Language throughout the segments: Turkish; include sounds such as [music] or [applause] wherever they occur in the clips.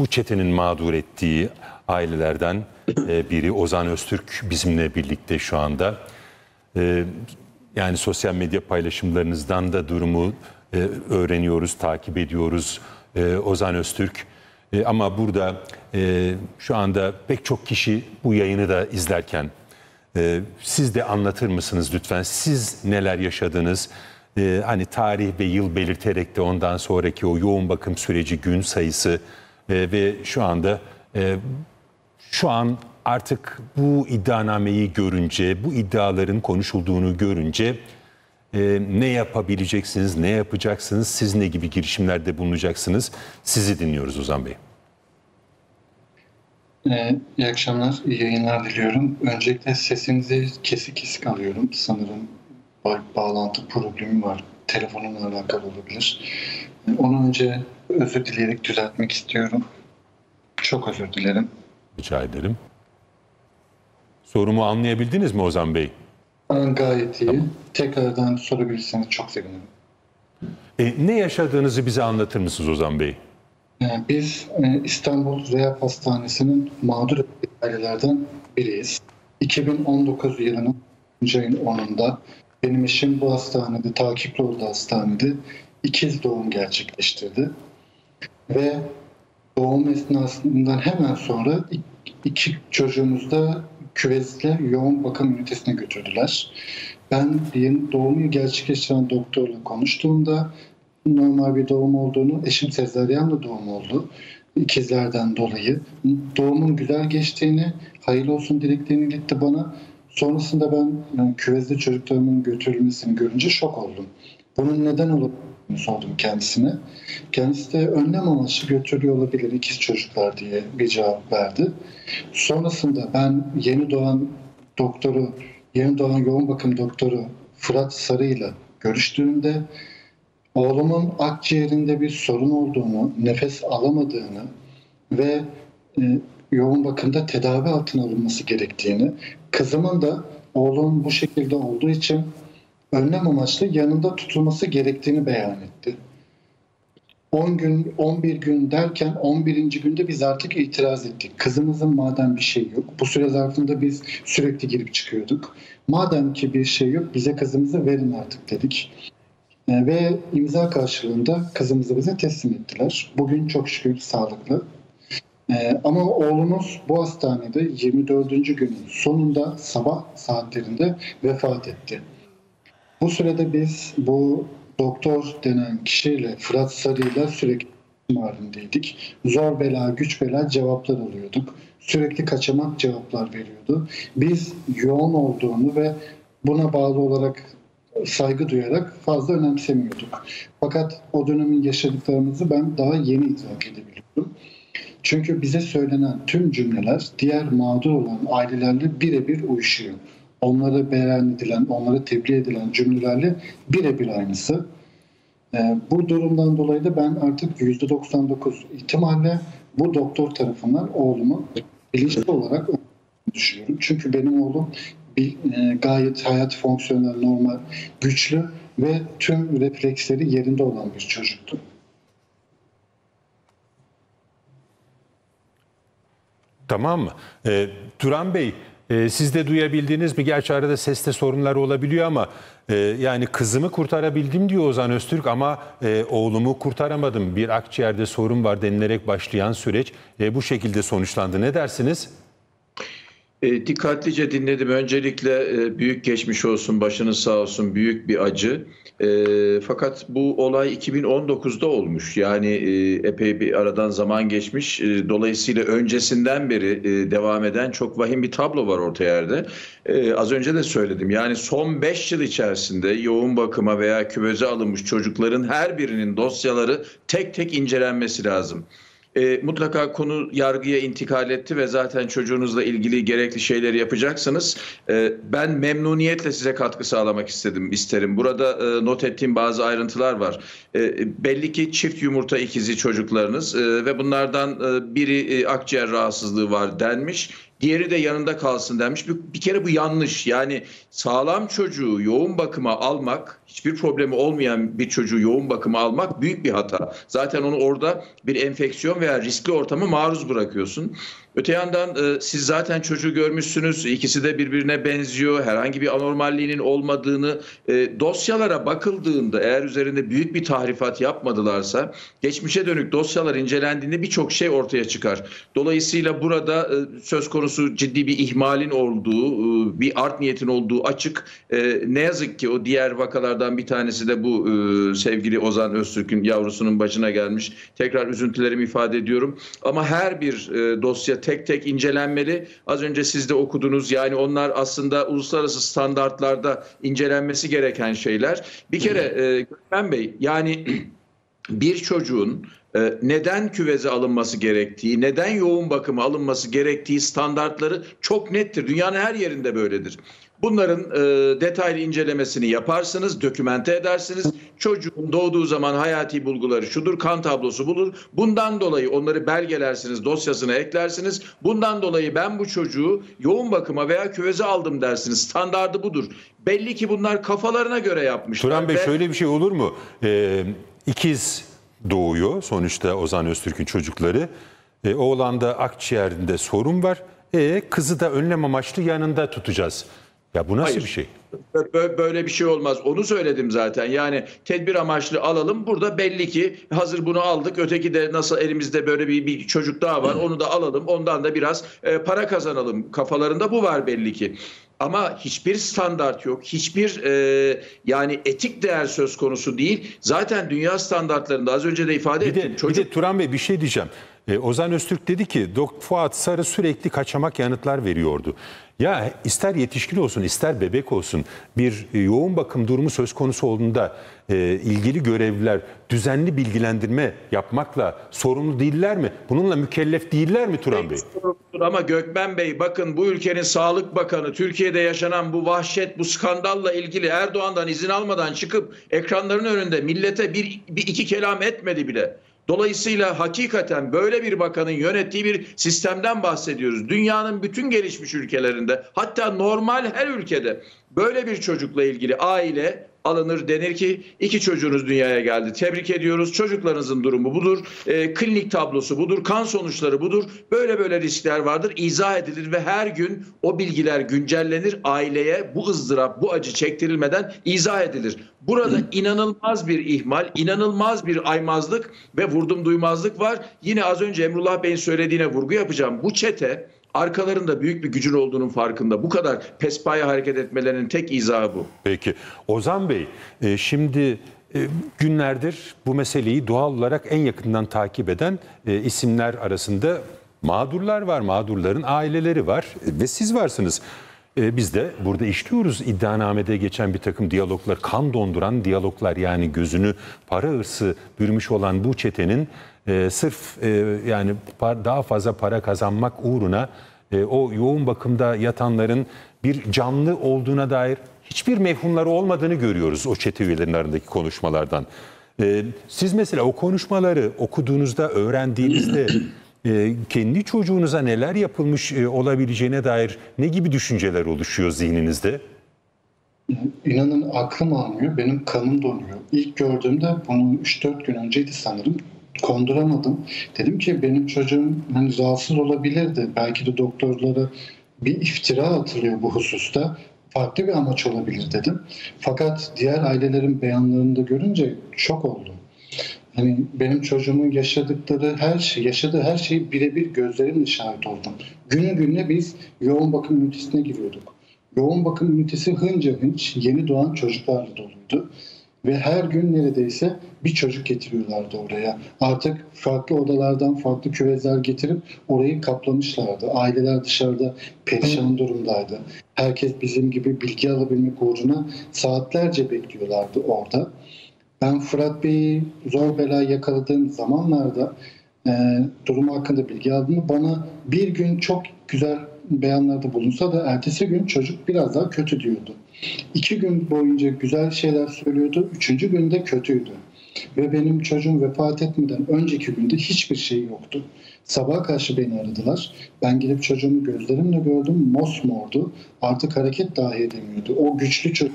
bu çetenin mağdur ettiği ailelerden e, biri Ozan Öztürk bizimle birlikte şu anda. E, yani sosyal medya paylaşımlarınızdan da durumu e, öğreniyoruz, takip ediyoruz. Ozan Öztürk ama burada şu anda pek çok kişi bu yayını da izlerken siz de anlatır mısınız lütfen? Siz neler yaşadınız? Hani tarih ve yıl belirterek de ondan sonraki o yoğun bakım süreci, gün sayısı e, ve şu anda e, şu an artık bu iddianameyi görünce, bu iddiaların konuşulduğunu görünce e, ne yapabileceksiniz, ne yapacaksınız, siz ne gibi girişimlerde bulunacaksınız? Sizi dinliyoruz Ozan Bey. Ee, iyi akşamlar, iyi yayınlar diliyorum. Öncelikle sesinizi kesik kesik alıyorum. Sanırım ba- bağlantı problemi var. Telefonumla alakalı olabilir. Onun önce özür dileyerek düzeltmek istiyorum. Çok özür dilerim. Rica ederim. Sorumu anlayabildiniz mi Ozan Bey? Gayet iyi. Tekrardan sorabilirseniz çok sevinirim. E, ne yaşadığınızı bize anlatır mısınız Ozan Bey? Ee, Biz e, İstanbul Rehab Hastanesi'nin mağdur ailelerden biriyiz. 2019 yılının 3. ayın 10'unda benim eşim bu hastanede, takipli olduğu hastanede ikiz doğum gerçekleştirdi. Ve doğum esnasından hemen sonra ik- iki çocuğumuzu da küvezle yoğun bakım ünitesine götürdüler. Ben doğumu gerçekleştiren doktorla konuştuğumda normal bir doğum olduğunu, eşim sezaryenle doğum oldu ikizlerden dolayı. Doğumun güzel geçtiğini, hayırlı olsun dileklerini iletti bana. Sonrasında ben yani küvezli çocuklarımın götürülmesini görünce şok oldum. Bunun neden olduğunu sordum kendisine. Kendisi de önlem amaçlı götürüyor olabilir ikiz çocuklar diye bir cevap verdi. Sonrasında ben yeni doğan doktoru, yeni doğan yoğun bakım doktoru Fırat Sarı ile görüştüğümde oğlumun akciğerinde bir sorun olduğunu, nefes alamadığını ve e, yoğun bakımda tedavi altına alınması gerektiğini, kızımın da oğlum bu şekilde olduğu için önlem amaçlı yanında tutulması gerektiğini beyan etti. 10 gün, 11 gün derken 11. günde biz artık itiraz ettik. Kızımızın madem bir şey yok, bu süre zarfında biz sürekli girip çıkıyorduk. Madem ki bir şey yok, bize kızımızı verin artık dedik. E, Ve imza karşılığında kızımızı bize teslim ettiler. Bugün çok şükür sağlıklı. E, ama oğlumuz bu hastanede 24. günün sonunda sabah saatlerinde vefat etti. Bu sürede biz bu doktor denen kişiyle Fırat Sarı'yla sürekli halindeydik. Zor bela, güç bela cevaplar alıyorduk. Sürekli kaçamak cevaplar veriyordu. Biz yoğun olduğunu ve buna bağlı olarak saygı duyarak fazla önemsemiyorduk. Fakat o dönemin yaşadıklarımızı ben daha yeni idrak edebiliyorum. Çünkü bize söylenen tüm cümleler diğer mağdur olan ailelerle birebir uyuşuyor. Onlara beyan edilen, onlara tebliğ edilen cümlelerle birebir aynısı. Ee, bu durumdan dolayı da ben artık %99 ihtimalle bu doktor tarafından oğlumu bilinçli olarak düşünüyorum. Çünkü benim oğlum bir, e, gayet hayat fonksiyonel, normal, güçlü ve tüm refleksleri yerinde olan bir çocuktu. Tamam mı? Ee, Turan Bey, e, siz de duyabildiniz mi? Gerçi arada seste sorunlar olabiliyor ama e, yani kızımı kurtarabildim diyor Ozan Öztürk ama e, oğlumu kurtaramadım. Bir akciğerde sorun var denilerek başlayan süreç e, bu şekilde sonuçlandı. Ne dersiniz? E, dikkatlice dinledim. Öncelikle e, büyük geçmiş olsun, başınız sağ olsun. Büyük bir acı. E, fakat bu olay 2019'da olmuş. Yani e, epey bir aradan zaman geçmiş. E, dolayısıyla öncesinden beri e, devam eden çok vahim bir tablo var orta yerde. E, az önce de söyledim. Yani son 5 yıl içerisinde yoğun bakıma veya küveze alınmış çocukların her birinin dosyaları tek tek incelenmesi lazım. E, mutlaka konu yargıya intikal etti ve zaten çocuğunuzla ilgili gerekli şeyleri yapacaksınız. E, ben memnuniyetle size katkı sağlamak istedim, isterim. Burada e, not ettiğim bazı ayrıntılar var. E, belli ki çift yumurta ikizi çocuklarınız e, ve bunlardan e, biri e, akciğer rahatsızlığı var denmiş. Diğeri de yanında kalsın denmiş. Bir, bir kere bu yanlış. Yani sağlam çocuğu yoğun bakıma almak, hiçbir problemi olmayan bir çocuğu yoğun bakıma almak büyük bir hata. Zaten onu orada bir enfeksiyon veya riskli ortama maruz bırakıyorsun. Öte yandan e, siz zaten çocuğu görmüşsünüz. İkisi de birbirine benziyor. Herhangi bir anormalliğinin olmadığını e, dosyalara bakıldığında eğer üzerinde büyük bir tahrifat yapmadılarsa geçmişe dönük dosyalar incelendiğinde birçok şey ortaya çıkar. Dolayısıyla burada e, söz konusu ciddi bir ihmalin olduğu, e, bir art niyetin olduğu açık. E, ne yazık ki o diğer vakalardan bir tanesi de bu e, sevgili Ozan Öztürk'ün yavrusunun başına gelmiş. Tekrar üzüntülerimi ifade ediyorum. Ama her bir e, dosya tek tek incelenmeli. Az önce siz de okudunuz. Yani onlar aslında uluslararası standartlarda incelenmesi gereken şeyler. Bir kere e, Gökmen Bey yani [clears throat] bir çocuğun e, neden küveze alınması gerektiği, neden yoğun bakıma alınması gerektiği standartları çok nettir. Dünyanın her yerinde böyledir. Bunların e, detaylı incelemesini yaparsınız, dokümente edersiniz. Çocuğun doğduğu zaman hayati bulguları şudur, kan tablosu bulur. Bundan dolayı onları belgelersiniz, dosyasına eklersiniz. Bundan dolayı ben bu çocuğu yoğun bakıma veya küveze aldım dersiniz. Standardı budur. Belli ki bunlar kafalarına göre yapmışlar. Turan Bey ve- şöyle bir şey olur mu? Ee, ikiz doğuyor sonuçta Ozan Öztürk'ün çocukları. Ee, oğlanda akciğerinde sorun var. E, kızı da önlem amaçlı yanında tutacağız. Ya bu nasıl Hayır. bir şey? Bö- Böyle bir şey olmaz. Onu söyledim zaten. Yani tedbir amaçlı alalım. Burada belli ki hazır bunu aldık. Öteki de nasıl elimizde böyle bir, bir çocuk daha var. Onu da alalım. Ondan da biraz e, para kazanalım. Kafalarında bu var belli ki. Ama hiçbir standart yok. Hiçbir e, yani etik değer söz konusu değil. Zaten dünya standartlarında az önce de ifade Bir de, ettim. bir Çocuk de Turan Bey bir şey diyeceğim. Ee, Ozan Öztürk dedi ki Dok Fuat Sarı sürekli kaçamak yanıtlar veriyordu. Ya ister yetişkin olsun ister bebek olsun bir yoğun bakım durumu söz konusu olduğunda e, ilgili görevliler düzenli bilgilendirme yapmakla sorumlu değiller mi? Bununla mükellef değiller mi Turan Bey? ama Gökmen Bey bakın bu ülkenin Sağlık Bakanı Türkiye'de yaşanan bu vahşet, bu skandalla ilgili Erdoğan'dan izin almadan çıkıp ekranların önünde millete bir, bir iki kelam etmedi bile. Dolayısıyla hakikaten böyle bir bakanın yönettiği bir sistemden bahsediyoruz. Dünyanın bütün gelişmiş ülkelerinde hatta normal her ülkede böyle bir çocukla ilgili aile alınır denir ki iki çocuğunuz dünyaya geldi. Tebrik ediyoruz. Çocuklarınızın durumu budur. E, klinik tablosu budur. Kan sonuçları budur. Böyle böyle riskler vardır. İzah edilir ve her gün o bilgiler güncellenir. Aileye bu ızdırap, bu acı çektirilmeden izah edilir. Burada [clears throat] inanılmaz bir ihmal, inanılmaz bir aymazlık ve vurdum duymazlık var. Yine az önce Emrullah Bey'in söylediğine vurgu yapacağım. Bu çete arkalarında büyük bir gücün olduğunun farkında. Bu kadar pespaya hareket etmelerinin tek izahı bu. Peki Ozan Bey e, şimdi e, günlerdir bu meseleyi doğal olarak en yakından takip eden e, isimler arasında mağdurlar var, mağdurların aileleri var ve siz varsınız. E, Biz de burada işliyoruz iddianamede geçen bir takım diyaloglar, kan donduran diyaloglar yani gözünü para hırsı bürümüş olan bu çetenin e, sırf e, yani daha fazla para kazanmak uğruna e, o yoğun bakımda yatanların bir canlı olduğuna dair hiçbir mefhumları olmadığını görüyoruz o çete üyelerinin arasındaki konuşmalardan. E, siz mesela o konuşmaları okuduğunuzda, öğrendiğinizde [clears throat] e, kendi çocuğunuza neler yapılmış e, olabileceğine dair ne gibi düşünceler oluşuyor zihninizde? İnanın aklım almıyor, benim kanım donuyor. İlk gördüğümde bunu 3-4 gün önceydi sanırım. Konduramadım. Dedim ki benim çocuğum hani rahatsız olabilirdi. Belki de doktorlara bir iftira atılıyor bu hususta. Farklı bir amaç olabilir dedim. Fakat diğer ailelerin beyanlarını da görünce şok oldum. Hani benim çocuğumun yaşadıkları her şey, yaşadığı her şeyi birebir gözlerimle şahit oldum. Günü gününe biz yoğun bakım ünitesine giriyorduk. Yoğun bakım ünitesi hınca hınç yeni doğan çocuklarla doluydu. Ve her gün neredeyse bir çocuk getiriyorlardı oraya. Artık farklı odalardan farklı küvezler getirip orayı kaplamışlardı. Aileler dışarıda perişan durumdaydı. Herkes bizim gibi bilgi alabilmek uğruna saatlerce bekliyorlardı orada. Ben Fırat Bey'i zor bela yakaladığım zamanlarda e, durumu hakkında bilgi aldığımda bana bir gün çok güzel beyanlarda bulunsa da ertesi gün çocuk biraz daha kötü diyordu. İki gün boyunca güzel şeyler söylüyordu, üçüncü günde kötüydü. Ve benim çocuğum vefat etmeden önceki günde hiçbir şey yoktu. Sabaha karşı beni aradılar. Ben gidip çocuğumu gözlerimle gördüm. Mosmordu. Artık hareket dahi edemiyordu. O güçlü çocuk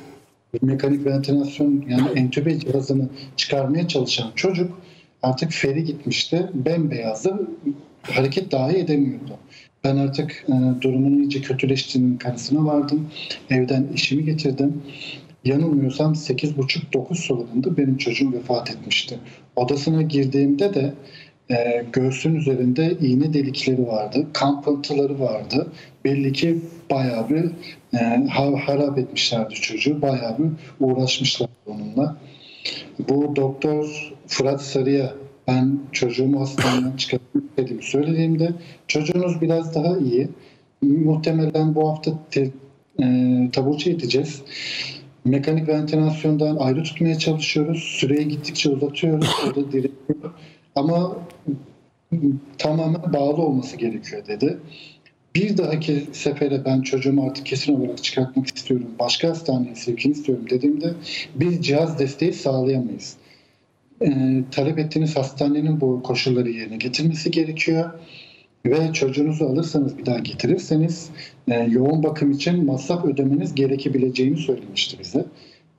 mekanik ventilasyon yani entübe cihazını çıkarmaya çalışan çocuk artık feri gitmişti. Bembeyazdı. Hareket dahi edemiyordu. Ben artık e, durumun iyice kötüleştiğinin kanısına vardım. Evden eşimi getirdim. Yanılmıyorsam 8.30-9 sularında benim çocuğum vefat etmişti. Odasına girdiğimde de e, göğsün üzerinde iğne delikleri vardı, kan pıntıları vardı. Belli ki bayağı bir e, har- harap etmişlerdi çocuğu, bayağı bir uğraşmışlar onunla. Bu doktor Fırat Sarı'ya ben çocuğumu hastaneden [laughs] çıkartmak istediğimi söylediğimde çocuğunuz biraz daha iyi. Muhtemelen bu hafta e, taburcu edeceğiz. Mekanik ventilasyondan ayrı tutmaya çalışıyoruz. Süreyi gittikçe uzatıyoruz. O da direniyor. Ama tamamen bağlı olması gerekiyor dedi. Bir dahaki sefere ben çocuğumu artık kesin olarak çıkartmak istiyorum. Başka hastaneye sevkini istiyorum dediğimde biz cihaz desteği sağlayamayız. Ee, talep ettiğiniz hastanenin bu koşulları yerine getirmesi gerekiyor. Ve çocuğunuzu alırsanız bir daha getirirseniz e, yoğun bakım için masraf ödemeniz gerekebileceğini söylemişti bize.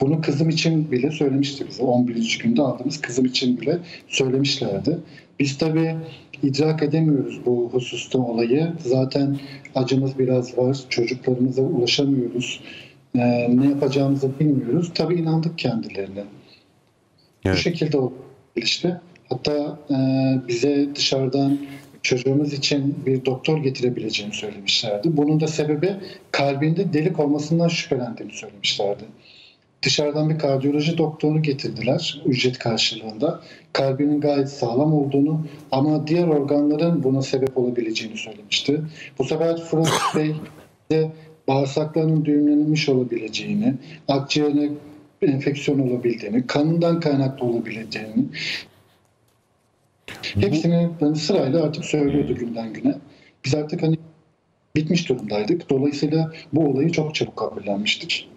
Bunu kızım için bile söylemişti bize. 11. günde aldığımız kızım için bile söylemişlerdi. Biz tabii idrak edemiyoruz bu hususta olayı. Zaten acımız biraz var. Çocuklarımıza ulaşamıyoruz. Ee, ne yapacağımızı bilmiyoruz. Tabii inandık kendilerine. Bu Evet. şekilde oldu işte. Hatta e, bize dışarıdan çocuğumuz için bir doktor getirebileceğini söylemişlerdi. Bunun da sebebi kalbinde delik olmasından şüphelendiğini söylemişlerdi. Dışarıdan bir kardiyoloji doktorunu getirdiler ücret karşılığında. Kalbinin gayet sağlam olduğunu ama diğer organların buna sebep olabileceğini söylemişti. Bu sefer Fırat [laughs] Bey de bağırsaklarının düğümlenmiş olabileceğini, akciğerine enfeksiyon olabildiğini, kanından kaynaklı olabileceğini hepsini hani sırayla artık söylüyordu günden güne. Biz artık hani bitmiş durumdaydık. Dolayısıyla bu olayı çok çabuk kabullenmiştik.